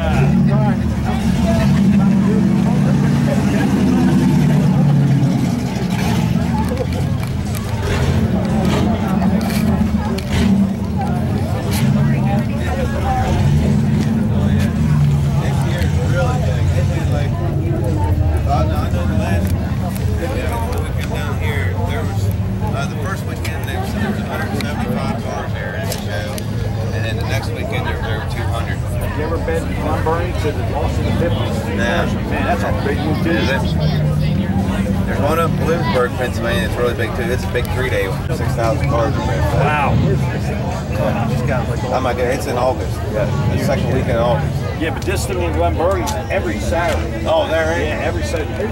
Next ever been from Bernie to the in the 50s? Nah. Man, that's a big move, too. Yeah, There's one up in Bloomsburg, Pennsylvania. It's really big, too. It's a big three-day one. 6,000 cars. Wow. Yeah. I'm oh, my God. it's in August. Yeah. The second weekend in August. Yeah, but this thing in Glenburg every Saturday. Oh, there it is? Yeah, every Saturday.